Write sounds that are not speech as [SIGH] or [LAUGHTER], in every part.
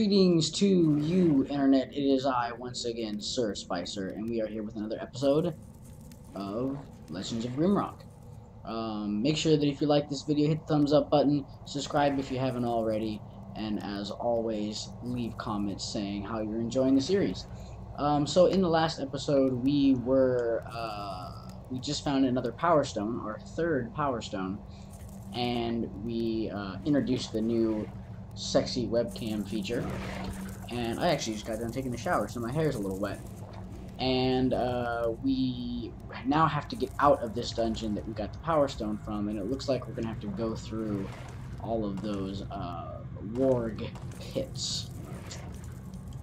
Greetings to you, Internet. It is I, once again, Sir Spicer, and we are here with another episode of Legends of Grimrock. Um, make sure that if you like this video, hit the thumbs up button, subscribe if you haven't already, and as always, leave comments saying how you're enjoying the series. Um, so in the last episode, we were, uh, we just found another Power Stone, our third Power Stone, and we uh, introduced the new sexy webcam feature. And I actually just got done taking a shower, so my hair is a little wet. And uh, we now have to get out of this dungeon that we got the Power Stone from, and it looks like we're going to have to go through all of those uh, warg pits.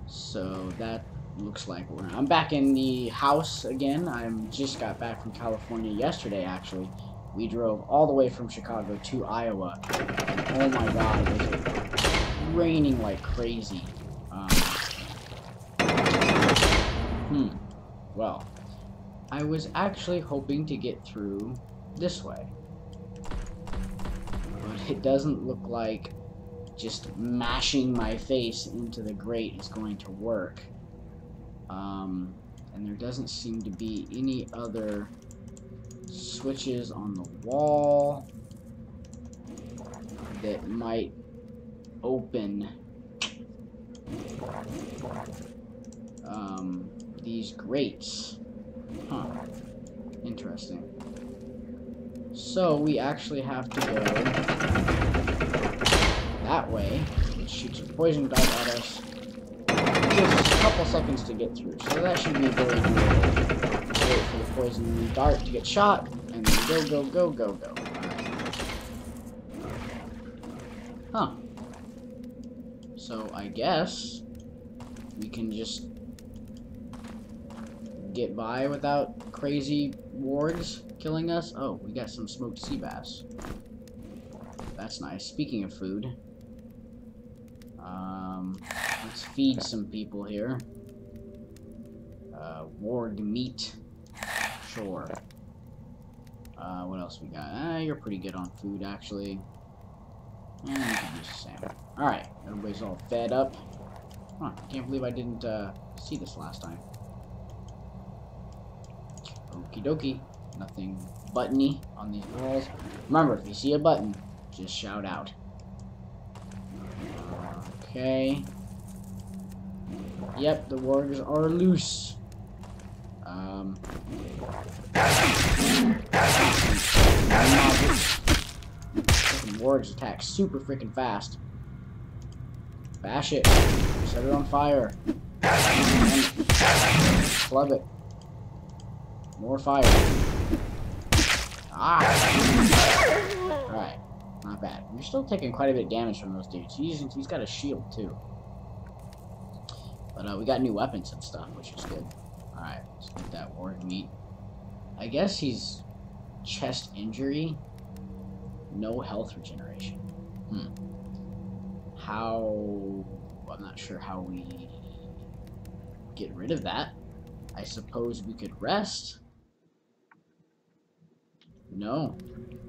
So that looks like we're... I'm back in the house again. I just got back from California yesterday, actually. We drove all the way from Chicago to Iowa. And oh my god, raining like crazy. Um, hmm. Well, I was actually hoping to get through this way. But it doesn't look like just mashing my face into the grate is going to work. Um, and there doesn't seem to be any other switches on the wall that might open um, these grates. Huh. Interesting. So we actually have to go that way, It shoots a poison dart at us. It gives us a couple seconds to get through, so that should be very good. Wait for the poison dart to get shot, and then go, go, go, go, go. Huh. So I guess we can just get by without crazy wargs killing us. Oh, we got some smoked sea bass. That's nice. Speaking of food, um, let's feed some people here. Uh, warg meat. Sure. Uh, what else we got? Ah, you're pretty good on food, actually. And we can use salmon. Alright, everybody's all fed up. Huh, can't believe I didn't uh, see this last time. Okie dokie. Nothing buttony on these walls. Remember, if you see a button, just shout out. Okay. Yep, the warriors are loose. Um. Wargs attack super freaking fast. Bash it. Set it on fire. Club it. More fire. Ah! Alright. Not bad. You're still taking quite a bit of damage from those dudes. He's, he's got a shield, too. But uh, we got new weapons and stuff, which is good. Alright, let's get that warg meat. I guess he's chest injury no health regeneration. Hmm. How... I'm not sure how we get rid of that. I suppose we could rest. No.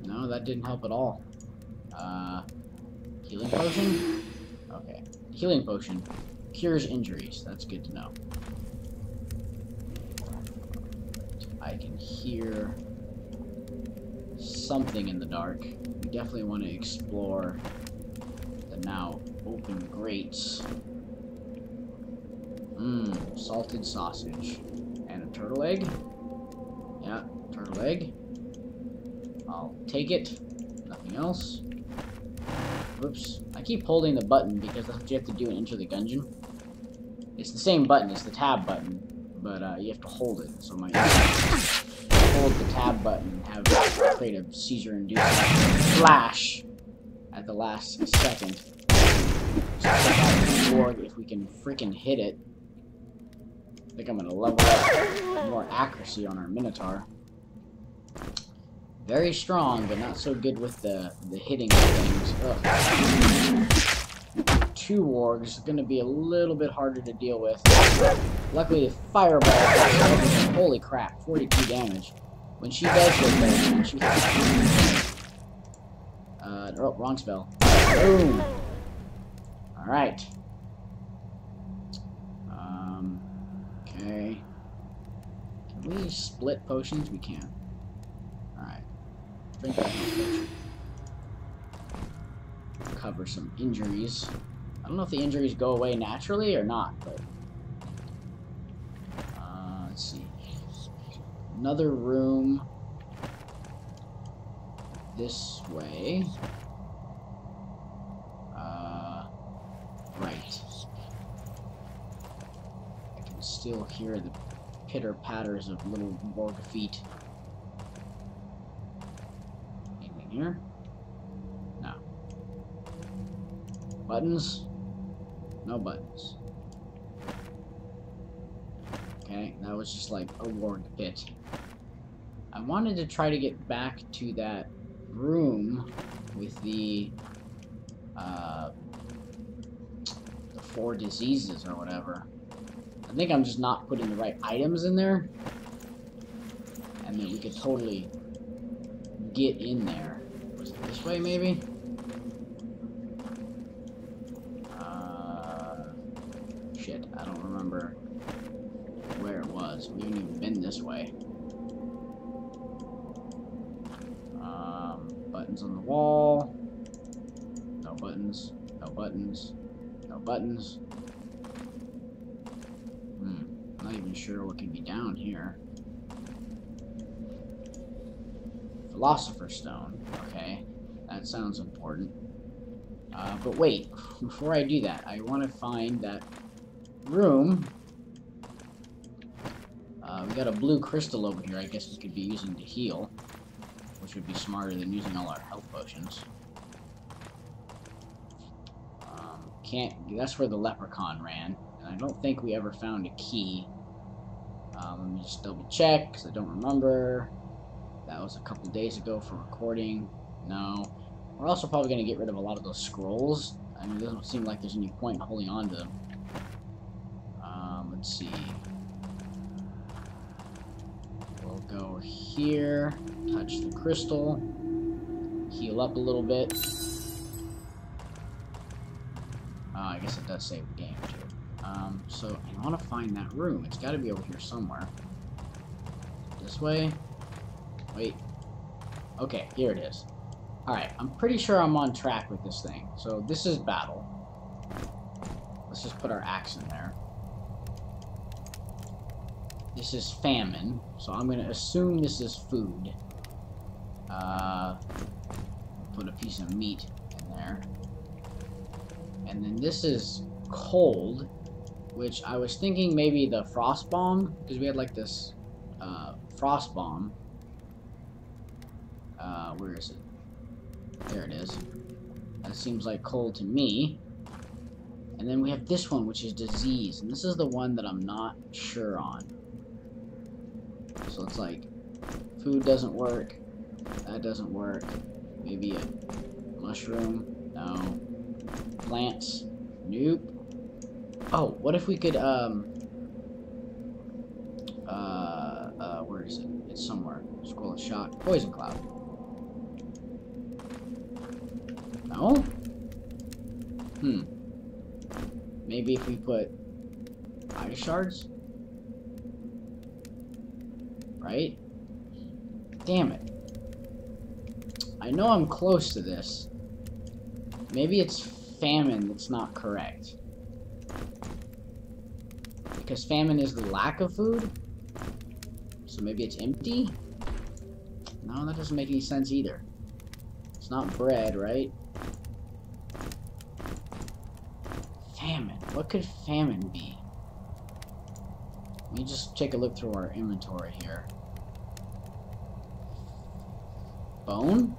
No, that didn't help at all. Uh, healing potion? Okay. Healing potion cures injuries. That's good to know. I can hear something in the dark we definitely want to explore the now open grates. Mmm, salted sausage. And a turtle egg. Yeah, turtle egg. I'll take it. Nothing else. Whoops. I keep holding the button because that's what you have to do and enter the dungeon. It's the same button, it's the tab button, but uh, you have to hold it. So my hold the tab button and have create a seizure-inducing flash at the last second. So if we can freaking hit it. I think I'm gonna level up more accuracy on our Minotaur. Very strong, but not so good with the the hitting things. Ugh. Two wargs gonna be a little bit harder to deal with. Luckily, fireball. Holy crap! 42 damage. When she does go thing, she Uh, oh, wrong spell. Boom! Alright. Um, okay. Can we split potions? We can. Alright. Drink that potion. Cover some injuries. I don't know if the injuries go away naturally or not, but... Uh, let's see. Another room. This way. Uh, right. I can still hear the pitter patters of little warg feet. Anything here? No. Buttons? No buttons. Okay, that was just like a warg pit. I wanted to try to get back to that room with the, uh, the four diseases or whatever. I think I'm just not putting the right items in there. And then we could totally get in there. Was it this way, maybe? Uh, shit, I don't remember where it was. We haven't even been this way. Um, buttons on the wall. No buttons. No buttons. Buttons not even sure what could be down here. Philosopher's Stone. Okay, that sounds important. Uh, but wait, [LAUGHS] before I do that, I want to find that room. Uh, we got a blue crystal over here I guess we could be using to heal. Which would be smarter than using all our health potions. Um, can't, that's where the leprechaun ran. I don't think we ever found a key um, let me just double check because I don't remember. That was a couple days ago for recording. No. We're also probably going to get rid of a lot of those scrolls. I mean, it doesn't seem like there's any point in holding on to them. Um, let's see. We'll go here, touch the crystal, heal up a little bit. I guess it does save the game, too. Um, so I want to find that room. It's got to be over here somewhere. This way? Wait. Okay, here it is. Alright, I'm pretty sure I'm on track with this thing. So this is battle. Let's just put our axe in there. This is famine, so I'm going to assume this is food. Uh, put a piece of meat in there. And then this is cold, which I was thinking maybe the frost bomb, because we had like this uh, frost bomb. Uh, where is it? There it is. That seems like cold to me. And then we have this one, which is disease. And this is the one that I'm not sure on. So it's like, food doesn't work. That doesn't work. Maybe a mushroom. No. Plants. Nope. Oh, what if we could, um... Uh, uh, where is it? It's somewhere. Scroll a shot. Poison cloud. No? Hmm. Maybe if we put ice shards? Right? Damn it. I know I'm close to this. Maybe it's famine that's not correct. Because famine is the lack of food? So maybe it's empty? No, that doesn't make any sense either. It's not bread, right? Famine. What could famine be? Let me just take a look through our inventory here. Bone?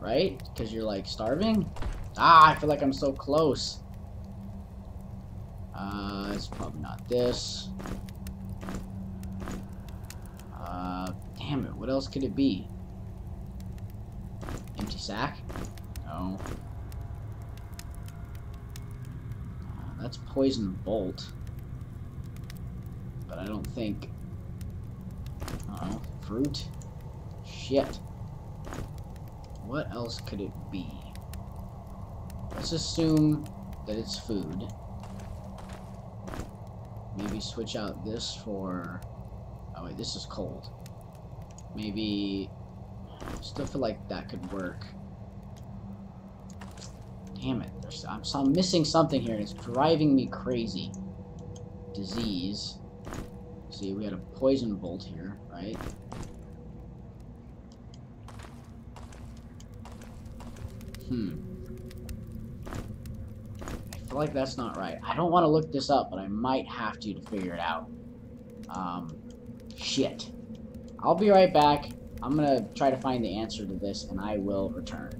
Right? Because you're like starving? Ah, I feel like I'm so close. Uh, it's probably not this. Uh, damn it, what else could it be? Empty sack? No. Uh, that's poison bolt. But I don't think... Uh, fruit? Shit. What else could it be? Let's assume that it's food. Maybe switch out this for Oh wait, this is cold. Maybe... Still feel like that could work. Damn it. I'm, I'm missing something here and it's driving me crazy. Disease. See, we had a poison bolt here, right? Hmm. Feel like that's not right. I don't want to look this up, but I might have to to figure it out. Um, shit. I'll be right back. I'm gonna try to find the answer to this, and I will return.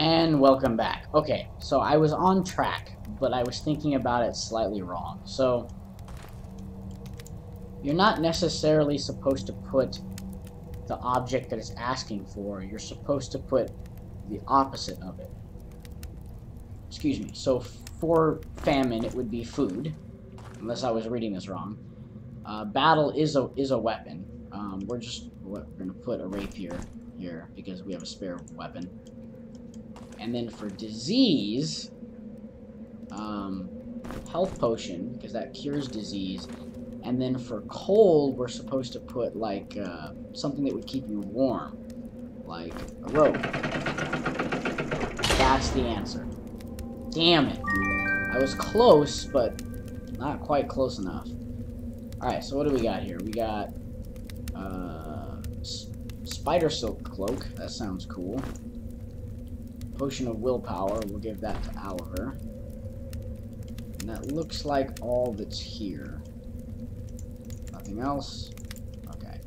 And welcome back. Okay, so I was on track, but I was thinking about it slightly wrong. So, you're not necessarily supposed to put the object that it's asking for. You're supposed to put the opposite of it. Excuse me. So for famine, it would be food, unless I was reading this wrong. Uh, battle is a is a weapon. Um, we're just we're gonna put a rapier here because we have a spare weapon. And then for disease, um, health potion because that cures disease. And then for cold, we're supposed to put like uh, something that would keep you warm, like a rope. That's the answer. Damn it. I was close, but not quite close enough. Alright, so what do we got here? We got uh, Spider Silk Cloak. That sounds cool. Potion of Willpower. We'll give that to Oliver. And that looks like all that's here. Nothing else? Okay.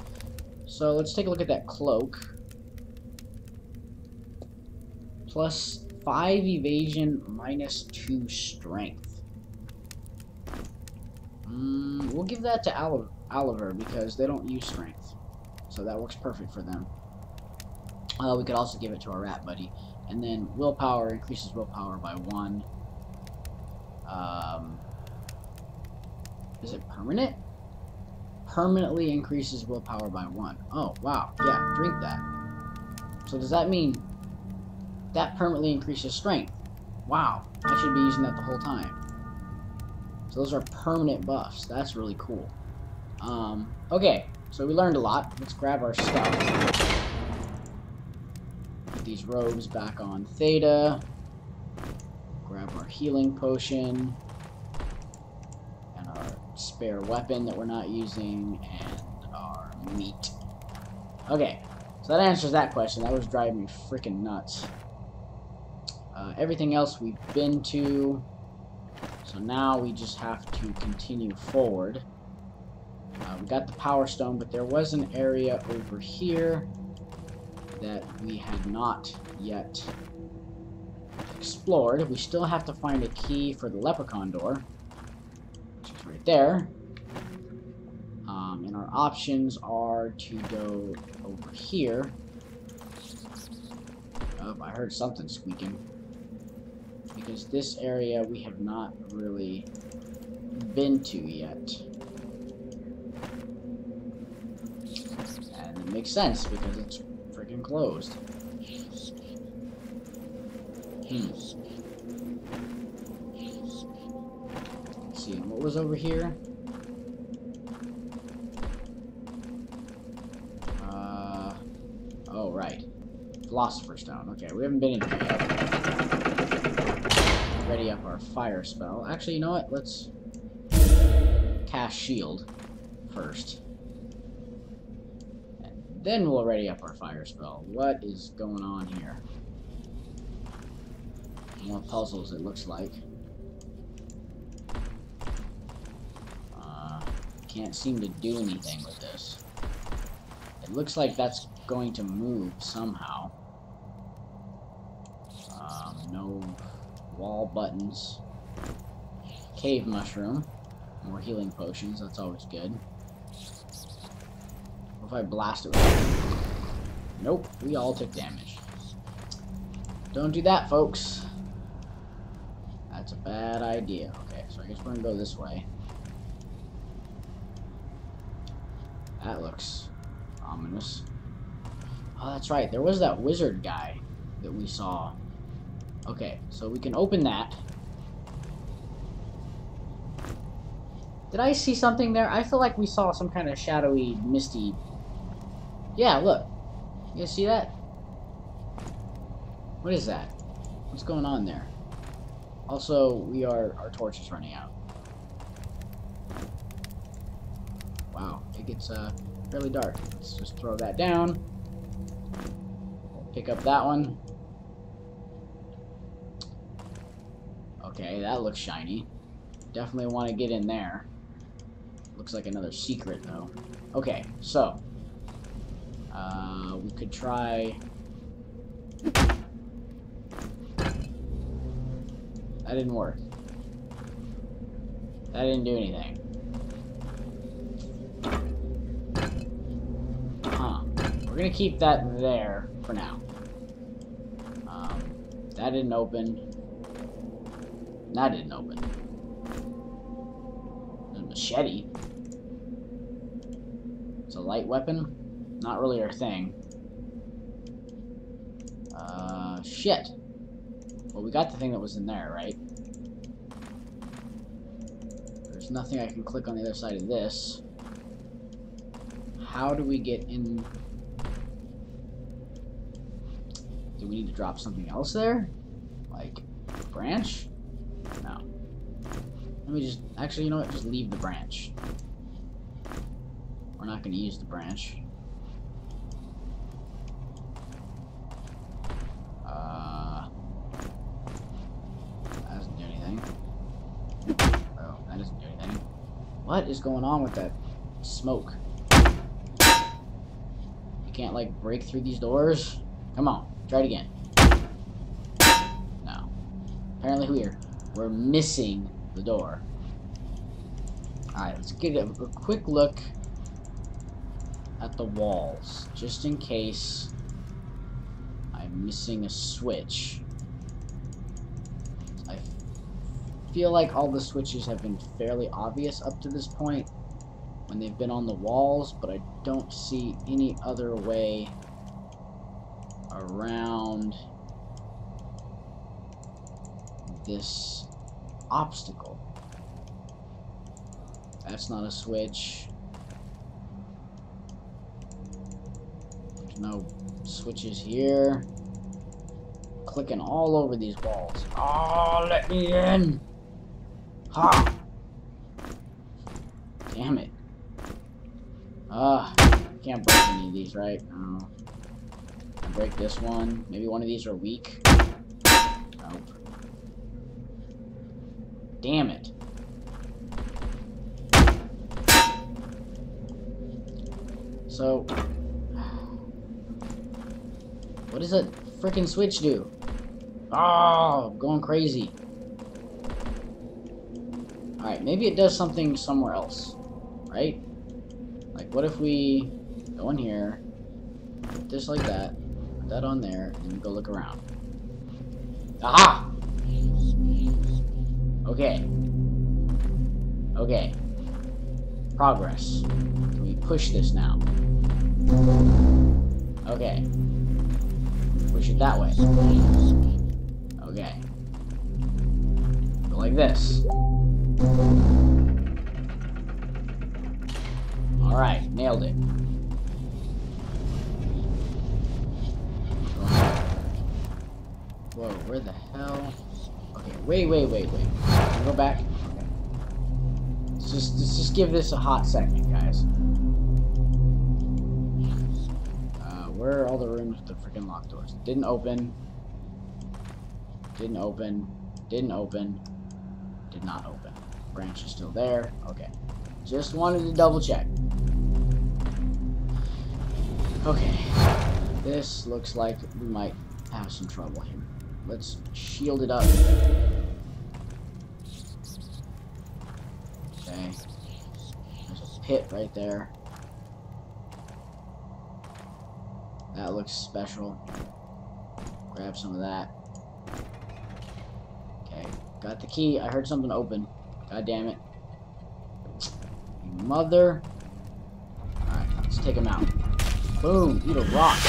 So let's take a look at that cloak. Plus 5 evasion, minus 2 strength. Mm, we'll give that to Oliver because they don't use strength. So that works perfect for them. Uh, we could also give it to our rat buddy. And then willpower increases willpower by 1. Um, is it permanent? Permanently increases willpower by 1. Oh, wow. Yeah, drink that. So does that mean that permanently increases strength. Wow, I should be using that the whole time. So those are permanent buffs. That's really cool. Um, okay, so we learned a lot. Let's grab our stuff. Put these robes back on Theta. Grab our healing potion. And our spare weapon that we're not using. And our meat. Okay, so that answers that question. That was driving me freaking nuts. Everything else we've been to. So now we just have to continue forward. Uh, we got the power stone, but there was an area over here that we had not yet explored. We still have to find a key for the leprechaun door, which is right there. Um, and our options are to go over here. Oh, I heard something squeaking because this area we have not really been to yet. And it makes sense because it's freaking closed. Hmm. Let's see, what was over here? Uh, oh, right. Philosopher's Stone. Okay, we haven't been in here yet ready up our fire spell. Actually, you know what? Let's cast shield first. And then we'll ready up our fire spell. What is going on here? More puzzles, it looks like. Uh, can't seem to do anything with this. It looks like that's going to move somehow. Um, no wall buttons, cave mushroom, more healing potions, that's always good. If I blast it with Nope, we all took damage. Don't do that, folks. That's a bad idea. Okay, so I guess we're gonna go this way. That looks ominous. Oh, that's right. There was that wizard guy that we saw Okay, so we can open that. Did I see something there? I feel like we saw some kind of shadowy, misty... Yeah, look. You see that? What is that? What's going on there? Also, we are... Our torch is running out. Wow, it gets uh, fairly dark. Let's just throw that down. Pick up that one. Okay, that looks shiny. Definitely want to get in there. Looks like another secret, though. Okay, so. Uh, we could try... That didn't work. That didn't do anything. Huh. We're gonna keep that there for now. Um, that didn't open. That didn't open. A machete It's a light weapon. Not really our thing. Uh, shit. Well, we got the thing that was in there, right? There's nothing I can click on the other side of this. How do we get in... Do we need to drop something else there? Like, a branch? Let me just... Actually, you know what? Just leave the branch. We're not going to use the branch. Uh, doesn't do anything. Oh, that doesn't do anything. What is going on with that smoke? You can't, like, break through these doors? Come on, try it again. No. Apparently we're, we're missing the door. Alright, let's get a, a quick look at the walls, just in case I'm missing a switch. I feel like all the switches have been fairly obvious up to this point when they've been on the walls, but I don't see any other way around this obstacle. That's not a switch. There's no switches here. Clicking all over these walls. Oh, let me in! Ha! Damn it. Ah, uh, can't break any of these, right? Oh. Break this one. Maybe one of these are weak. Nope. Damn it. So, what does that freaking switch do? Oh, going crazy. Alright, maybe it does something somewhere else. Right? Like, what if we go in here, just like that, put that on there, and go look around. Aha! Okay. Okay. Progress. Can we push this now? Okay. Push it that way. Okay. Go like this. Alright, nailed it. Whoa, where the hell? Okay, wait, wait, wait, wait. Go back. Just, let's just give this a hot second, guys. Uh, where are all the rooms with the freaking locked doors? Didn't open. Didn't open. Didn't open. Did not open. Branch is still there. Okay. Just wanted to double check. Okay. This looks like we might have some trouble here. Let's shield it up. Okay. There's a pit right there. That looks special. Grab some of that. Okay, got the key. I heard something open. God damn it. Mother. Alright, let's take him out. Boom, eat a rock.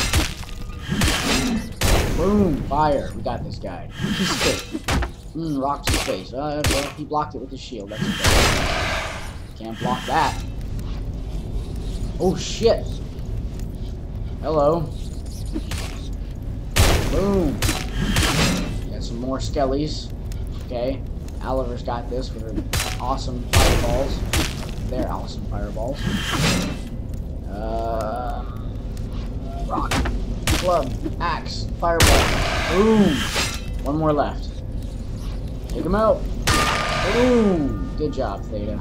Boom, fire. We got this guy. He's Mmm, rocks his face. Uh, well, he blocked it with his shield. That's okay. Can't block that. Oh shit! Hello. Boom. Got some more skellies. Okay. Oliver's got this with her awesome fireballs. They're awesome fireballs. Uh, rock, club, axe, fireball. Boom. One more left. Take him out. Boom. Good job, Theta.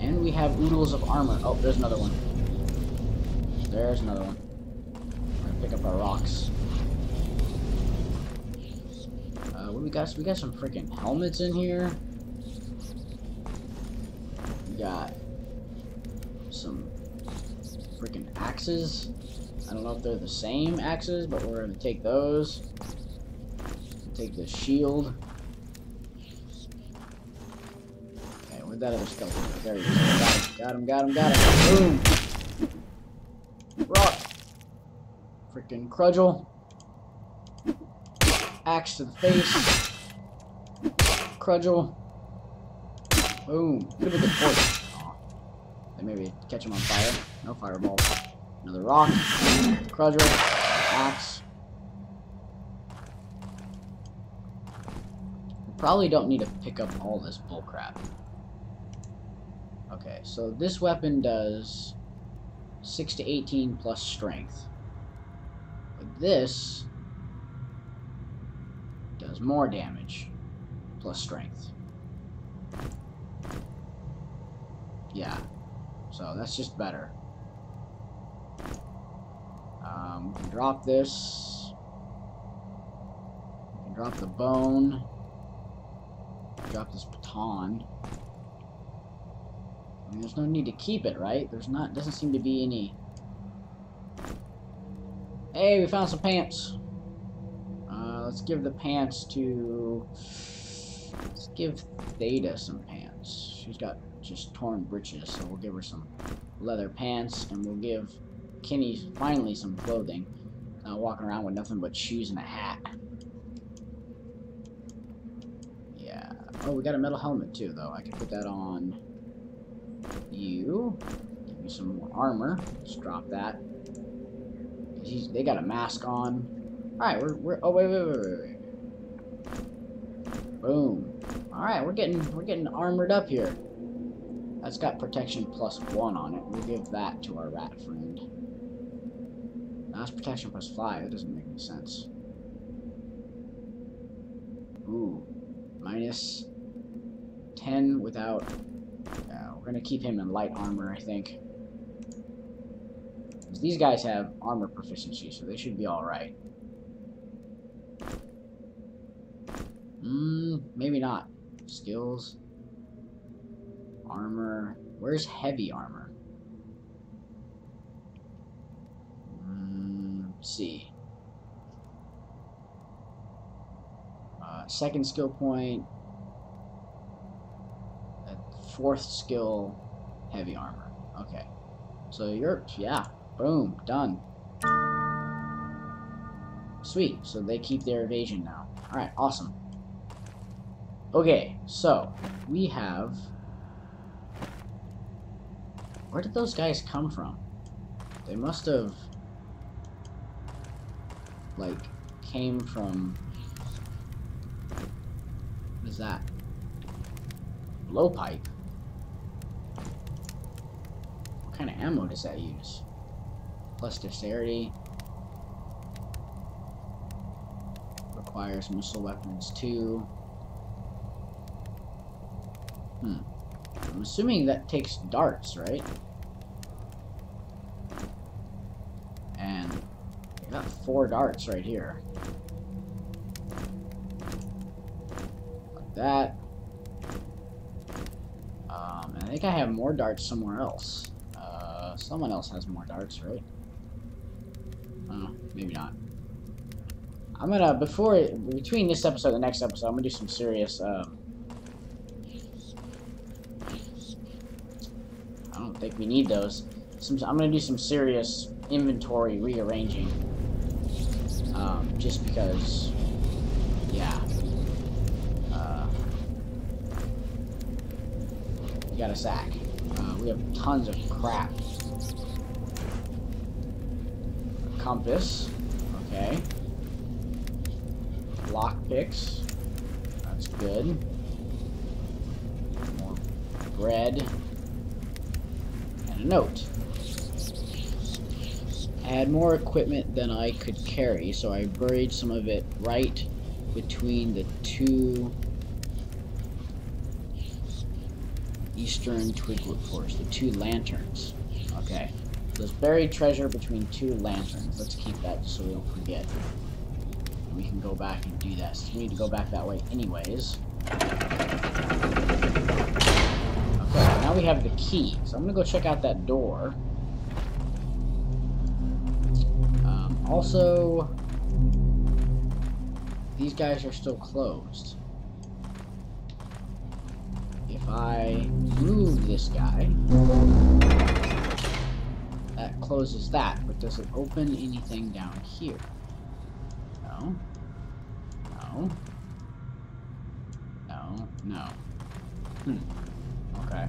And we have oodles of armor. Oh, there's another one. There's another one. We're gonna pick up our rocks. Uh, what we got? We got some freaking helmets in here. We got some freaking axes. I don't know if they're the same axes, but we're gonna take those. Take the shield. Okay, where'd that other skeleton? There he is. Got him, got him, got him, got him. Boom! Rock. Freaking Cudgel. Axe to the face. Cudgel. Boom. Could have been torch. Then maybe catch him on fire. No fireball. Another rock. Cudgel. Axe. Probably don't need to pick up all this bullcrap. Okay, so this weapon does 6 to 18 plus strength. But this does more damage plus strength. Yeah, so that's just better. Um, we can drop this. We can drop the bone. Drop this baton. I mean, there's no need to keep it, right? There's not, doesn't seem to be any... Hey, we found some pants. Uh, let's give the pants to... Let's give Theta some pants. She's got just torn breeches, so we'll give her some leather pants, and we'll give Kenny finally some clothing. Not walking around with nothing but shoes and a hat. Yeah. Oh, we got a metal helmet too, though. I can put that on you. Give you some more armor. Let's drop that. He's, they got a mask on. Alright, we're, we're, oh, wait, wait, wait, wait, wait. Boom. Alright, we're getting, we're getting armored up here. That's got protection plus one on it. We'll give that to our rat friend. That's protection plus five. That doesn't make any sense. Ooh. Minus 10 without we're gonna keep him in light armor, I think. These guys have armor proficiency, so they should be alright. Hmm, maybe not. Skills. Armor. Where's heavy armor? Mm, see. Uh, second skill point fourth skill, heavy armor. Okay. So you're, yeah, boom, done. Sweet, so they keep their evasion now. Alright, awesome. Okay, so, we have... Where did those guys come from? They must have... Like, came from... What is that? Blowpipe? Kind of ammo does that use? Plus dexterity. Requires missile weapons too. Hmm. I'm assuming that takes darts, right? And I got four darts right here. Like that. Um, I think I have more darts somewhere else. Someone else has more darts, right? Oh, maybe not. I'm gonna, before, between this episode and the next episode, I'm gonna do some serious, um, I don't think we need those. Some, I'm gonna do some serious inventory rearranging. Um, just because, yeah. Uh, got a sack. Uh, we have tons of crap. Compass. Okay. Lock picks. That's good. More bread. And a note. I had more equipment than I could carry, so I buried some of it right between the two eastern Twigroot Forest, the two lanterns. Okay. There's buried treasure between two lanterns. Let's keep that so we don't forget. We can go back and do that. So we need to go back that way anyways. Okay, now we have the key. So I'm gonna go check out that door. Um, also, these guys are still closed. If I move this guy, closes that, but does it open anything down here? No. No. No. No. Hmm. Okay.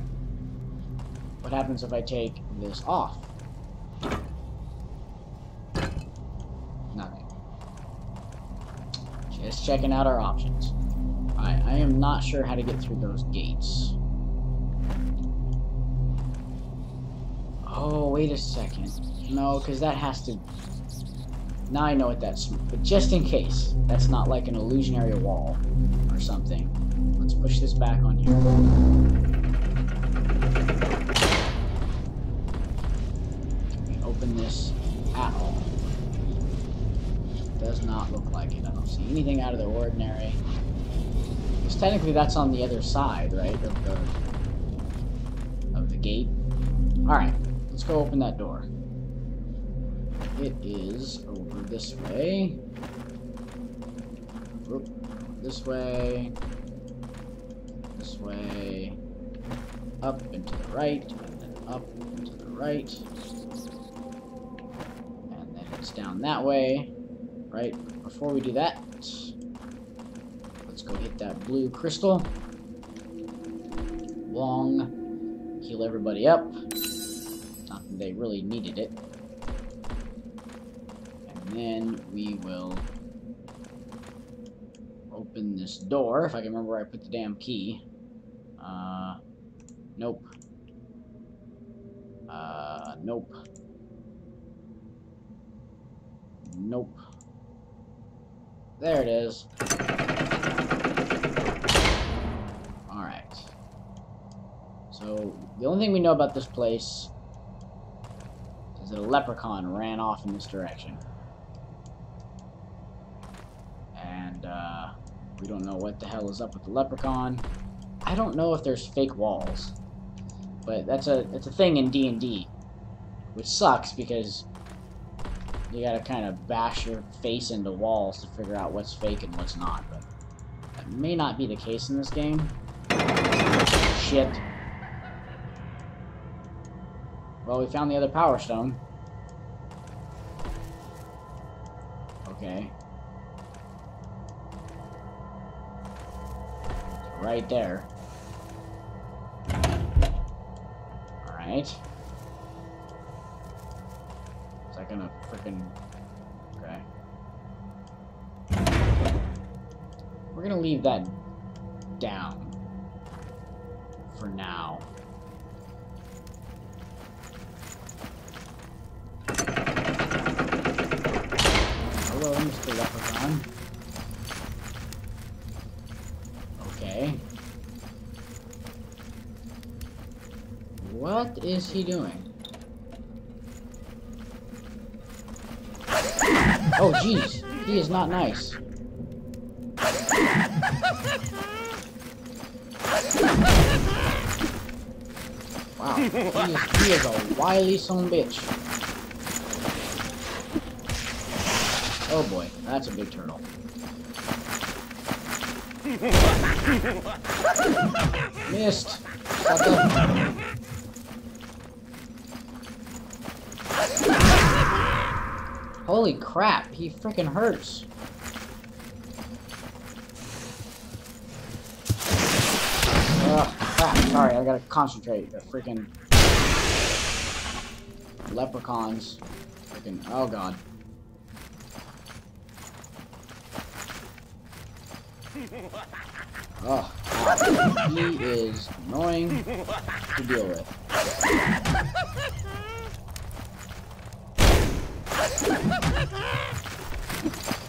What happens if I take this off? Nothing. Just checking out our options. I, I am not sure how to get through those gates. Wait a second. No, because that has to... Now I know what that's... But just in case, that's not like an illusionary wall or something. Let's push this back on here. Can we open this at all? Does not look like it. I don't see anything out of the ordinary. Because technically that's on the other side, right? Of the, of the gate. Alright. Let's go open that door. It is over this way. Oop, this way. This way. Up and to the right. And then up and to the right. And then it's down that way. Right? Before we do that, let's go hit that blue crystal. Long. Heal everybody up they really needed it. And then we will open this door, if I can remember where I put the damn key. Uh, nope. Uh, nope. Nope. There it is. Alright. So, the only thing we know about this place that a leprechaun ran off in this direction. And, uh, we don't know what the hell is up with the leprechaun. I don't know if there's fake walls. But that's a, it's a thing in D&D. Which sucks because you gotta kind of bash your face into walls to figure out what's fake and what's not. But that may not be the case in this game. Shit. Well, we found the other power stone. Okay. Right there. Alright. Is that gonna freaking... Okay. We're gonna leave that down. For now. Hello, Mr. Leprechaun. Okay. What is he doing? Oh, jeez. He is not nice. Wow. He is, he is a wily son bitch. Oh boy, that's a big turtle. Missed. Holy crap, he freaking hurts. Crap. Sorry, I gotta concentrate. The freaking leprechauns. Freaking, oh god. Oh, [LAUGHS] he is annoying to deal with.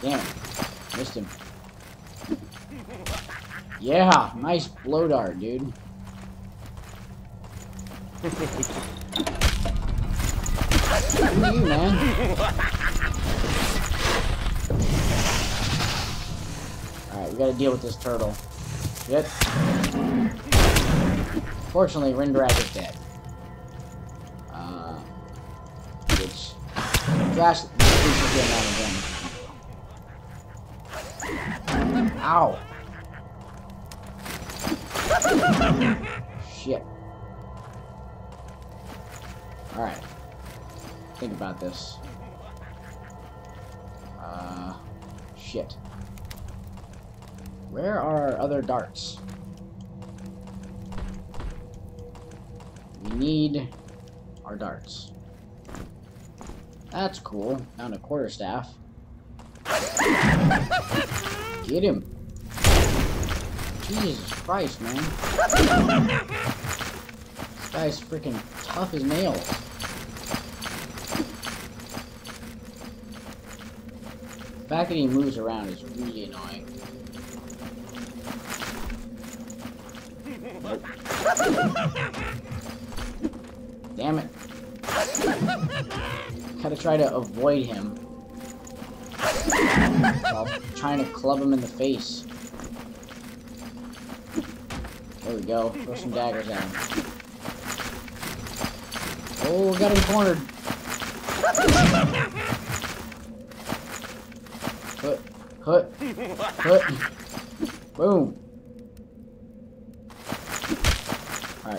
Damn it. Missed him. Yeah, nice blow dart, dude. [LAUGHS] you, man. We gotta deal with this turtle. Yep. Fortunately, Rindrag is dead. Uh, which of damage. Ow! Shit. Alright. Think about this. Uh, shit. Where are our other darts? We need our darts. That's cool. Found a quarterstaff. Get him. Jesus Christ, man. This guy's freaking tough as nails. The fact that he moves around is really annoying. Damn it. Gotta try to avoid him. While trying to club him in the face. There we go. Throw some daggers at him. Oh, got him cornered. Hut, hut, hut. Boom.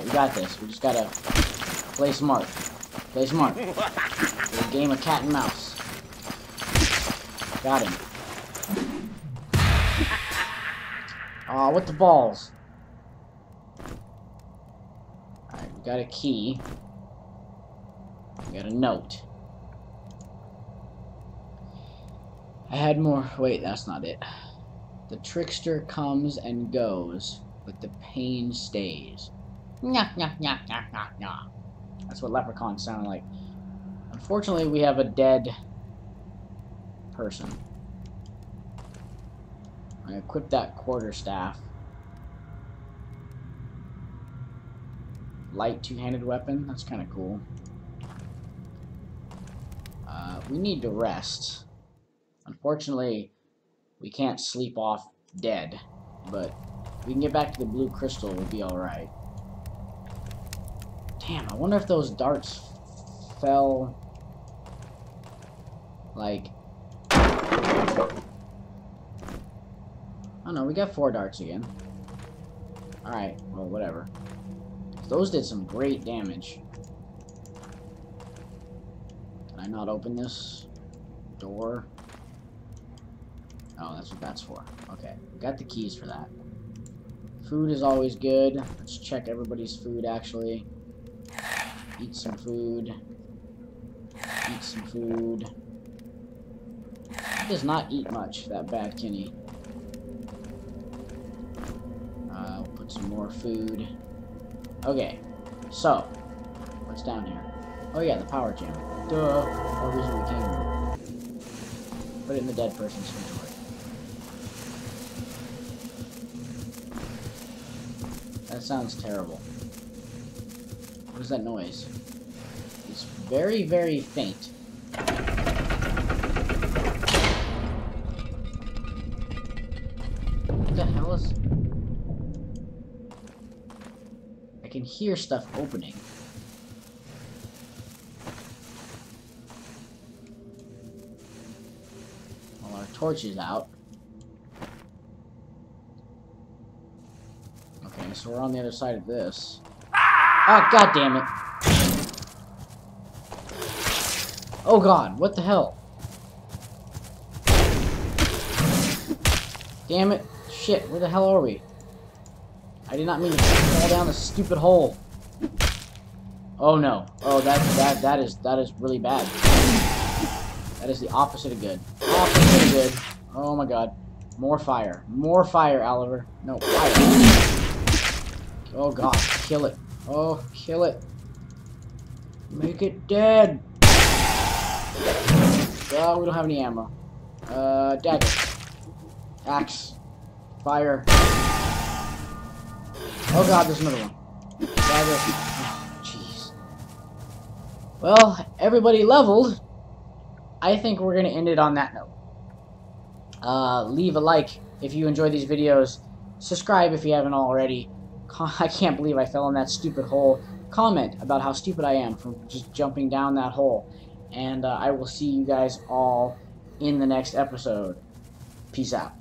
We got this. We just gotta play smart. Play smart. It's a game of cat and mouse. Got him. Aw, what the balls? Alright, we got a key. We got a note. I had more. Wait, that's not it. The trickster comes and goes, but the pain stays. Nyah, nyah, nyah, nyah, nyah, nyah. That's what leprechauns sound like. Unfortunately, we have a dead person. I equip that quarterstaff. Light two-handed weapon. That's kind of cool. Uh, we need to rest. Unfortunately, we can't sleep off dead, but we can get back to the blue crystal, we'll be alright. Damn, I wonder if those darts fell... Like... Don't know, we got four darts again. Alright, well, whatever. Those did some great damage. Can I not open this door? Oh, that's what that's for. Okay, we got the keys for that. Food is always good. Let's check everybody's food, actually. Eat some food. Eat some food. He does not eat much, that bad Kenny. Uh, we'll put some more food. Okay, so, what's down here? Oh yeah, the power gem. Duh, or reason we came here. Put it in the dead person's inventory. That sounds terrible. What is that noise? Very, very faint. What the hell is... I can hear stuff opening. All our torches out. Okay, so we're on the other side of this. Ah, god damn it. Oh god, what the hell? Damn it. Shit, where the hell are we? I did not mean to fall down the stupid hole. Oh no. Oh, that that that is that is really bad. That is the opposite of good. Opposite of good. Oh my god. More fire. More fire, Oliver. No, fire. Oh god. Kill it. Oh, kill it. Make it dead. Oh, we don't have any ammo. Uh, dagger. Axe. Fire. Oh god, there's another one. Dagger. Oh, jeez. Well, everybody leveled. I think we're going to end it on that note. Uh, leave a like if you enjoy these videos. Subscribe if you haven't already. [LAUGHS] I can't believe I fell in that stupid hole. Comment about how stupid I am from just jumping down that hole. And uh, I will see you guys all in the next episode. Peace out.